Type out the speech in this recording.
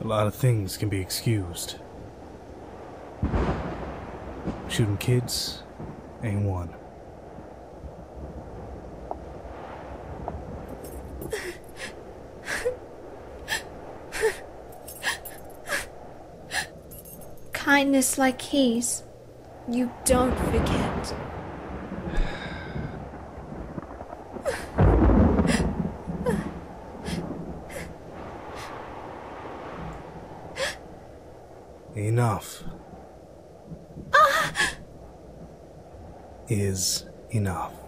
A lot of things can be excused. Shooting kids ain't one. Kindness like his, you don't forget. Enough. Ah! Is enough.